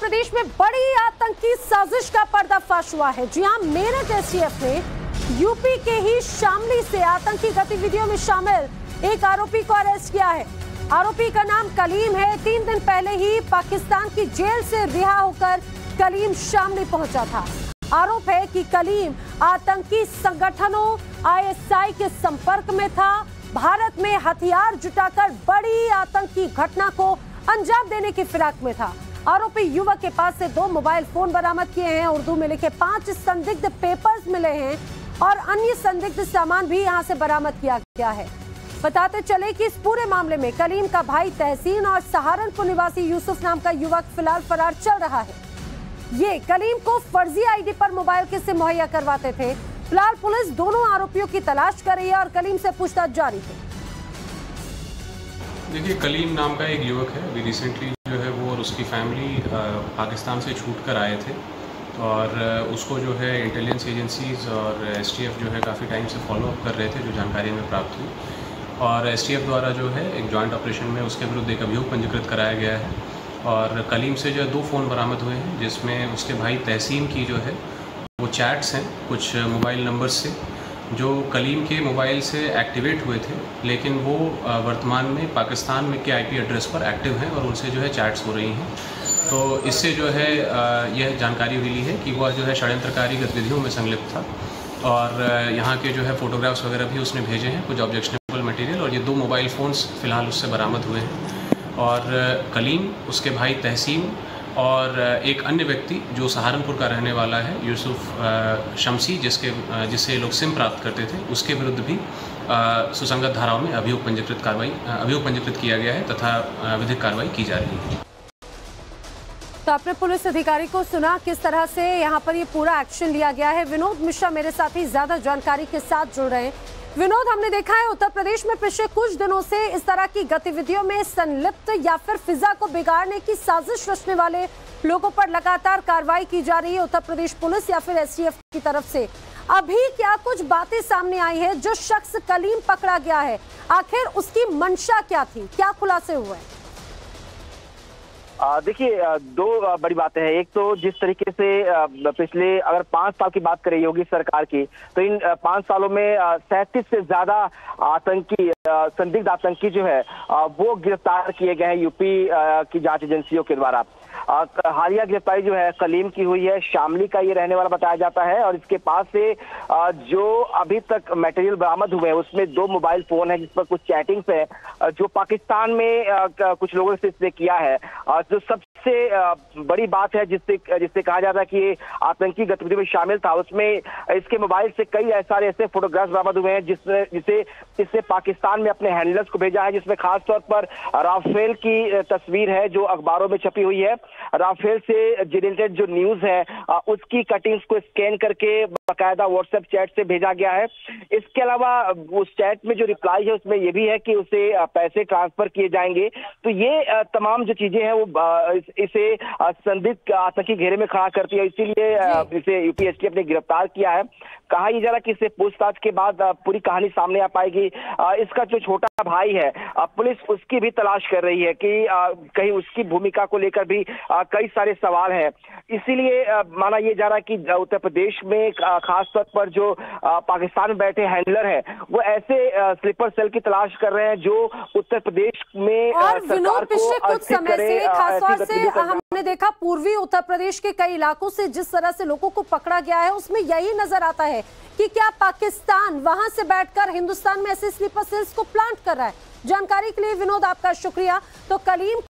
प्रदेश में बड़ी आतंकी साजिश का पर्दाफाश हुआ है। जी हाँ, मेरठ एसटीएफ ने यूपी के ही शामली से आतंकी गतिविधियों में शामिल एक आरोपी को अरेस्ट किया है। आरोपी का नाम कलीम है। तीन दिन पहले ही पाकिस्तान की जेल से रिहा होकर कलीम शामली पहुँचा था। आरोप है कि कलीम आतंकी संगठनों, आईएसआई के संपर्क में था। भारत में हथियार जुटाकर बड़ी आतंकी घटना को अंजाम देने की फिराक में था। आरोपी युवक के पास से दो मोबाइल फ़ोन बरामद किए हैं। उर्दू में लिखे पाँच संदिग्ध पेपर्स मिले हैं और अन्य संदिग्ध सामान भी यहाँ से बरामद किया गया है। बताते चले कि इस पूरे मामले में कलीम का भाई तहसीन और सहारनपुर निवासी यूसुफ नाम का युवक फ़िलहाल फरार चल रहा है। ये कलीम को फर्जी आईडी पर मोबाइल किससे मुहैया करवाते थे। फ़िलहाल पुलिस दोनों आरोपियों की तलाश कर रही है और कलीम से पूछताछ जारी है। देखिए कलीम नाम का एक युवक है। अभी रिसेंटली और उसकी फैमिली पाकिस्तान से छूट कर आए थे। और उसको जो है इंटेलिजेंस एजेंसीज और एसटीएफ जो है काफ़ी टाइम से फॉलो अप कर रहे थे, जो जानकारी हमें प्राप्त हुई। और एसटीएफ द्वारा जो है एक जॉइंट ऑपरेशन में उसके विरुद्ध एक अभियोग पंजीकृत कराया गया है। और कलीम से जो है दो फ़ोन बरामद हुए हैं, जिसमें उसके भाई तहसीन की जो है, वो चैट्स हैं, कुछ मोबाइल नंबर से। जो कलीम के मोबाइल से एक्टिवेट हुए थे, लेकिन वो वर्तमान में पाकिस्तान में के आईपी एड्रेस पर एक्टिव हैं और उनसे जो है चैट्स हो रही हैं। तो इससे जो है यह जानकारी मिली है कि वह जो है षड्यंत्रकारी गतिविधियों में संलिप्त था और यहाँ के जो है फ़ोटोग्राफ्स वगैरह भी उसने भेजे हैं, कुछ ऑब्जेक्शनेबल मटेरियल और ये दो मोबाइल फ़ोन्स फ़िलहाल उससे बरामद हुए हैं। और कलीम, उसके भाई तहसीन और एक अन्य व्यक्ति जो सहारनपुर का रहने वाला है, यूसुफ शमसी, जिसके जिससे लोग सिम प्राप्त करते थे, उसके विरुद्ध भी सुसंगत धाराओं में अभियोग पंजीकृत कार्रवाई अभियोग पंजीकृत किया गया है तथा विधिक कार्रवाई की जा रही है। तो आपने पुलिस अधिकारी को सुना किस तरह से यहाँ पर ये पूरा एक्शन लिया गया है। विनोद मिश्रा मेरे साथ ही, ज़्यादा जानकारी के साथ जुड़ रहे हैं। विनोद, हमने देखा है उत्तर प्रदेश में पिछले कुछ दिनों से इस तरह की गतिविधियों में संलिप्त या फिर फिजा को बिगाड़ने की साजिश रचने वाले लोगों पर लगातार कार्रवाई की जा रही है उत्तर प्रदेश पुलिस या फिर एसटीएफ की तरफ़ से। अभी क्या कुछ बातें सामने आई है जो शख्स कलीम पकड़ा गया है? आखिर उसकी मंशा क्या थी? क्या खुलासे हुए हैं? देखिए दो बड़ी बातें हैं। एक तो जिस तरीके से पिछले अगर पाँच साल की बात करें योगी सरकार की तो इन पाँच सालों में सैंतीस से ज़्यादा आतंकी संदिग्ध आतंकी जो है वो गिरफ़्तार किए गए हैं यूपी की जाँच एजेंसियों के द्वारा। हालिया गिरफ्तारी जो है, कलीम की हुई है। शामली का ये रहने वाला बताया जाता है और इसके पास से जो अभी तक मटेरियल बरामद हुए हैं, उसमें दो मोबाइल फ़ोन है, जिस पर कुछ चैटिंग्स है जो पाकिस्तान में कुछ लोगों से इसने किया है। जो जो सबसे बड़ी बात है, जिससे जिससे कहा जाता है कि आतंकी गतिविधि में शामिल था। उसमें इसके मोबाइल से कई सारे ऐसे फोटोग्राफ्स बरामद हुए हैं जिसने जिसे इससे पाकिस्तान में अपने हैंडलर्स को भेजा है, जिसमें खासतौर पर राफेल की तस्वीर है, जो अखबारों में छपी हुई है। राफेल से रिलेटेड जो न्यूज़ है उसकी कटिंग्स को स्कैन करके बाकायदा व्हाट्सएप चैट से भेजा गया है। इसके अलावा उस चैट में जो रिप्लाई है, उसमें यह भी है कि उसे पैसे ट्रांसफ़र किए जाएँगे। तो ये तमाम जो चीज़ें हैं, वो इस- संदिग्ध आतंकी घेरे में खड़ा करती है इसीलिए इसे यूपी एसटीएफ ने गिरफ़्तार किया है। कहा यह जा रहा है कि इससे पूछताछ के बाद पूरी कहानी सामने आ पाएगी। इसका जो छोटा भाई है पुलिस उसकी भी तलाश कर रही है कि कहीं उसकी भूमिका को लेकर भी कई सारे सवाल हैं। इसीलिए माना यह जा रहा है कि उत्तर प्रदेश में अ, खास तौर पर जो पाकिस्तान में बैठे हैंडलर हैं वो ऐसे स्लीपर सेल की तलाश कर रहे हैं जो उत्तर प्रदेश में सरकार को कुछ समय से खासतौर से हमने देखा पूर्वी उत्तर प्रदेश के कई इलाकों से जिस तरह से लोगों को पकड़ा गया है उसमें यही नज़र आता है कि क्या पाकिस्तान वहाँ से बैठकर हिंदुस्तान में ऐसे स्लीपर सेल्स को प्लांट कर रहा है। जानकारी के लिए विनोद आपका शुक्रिया। तो कलीम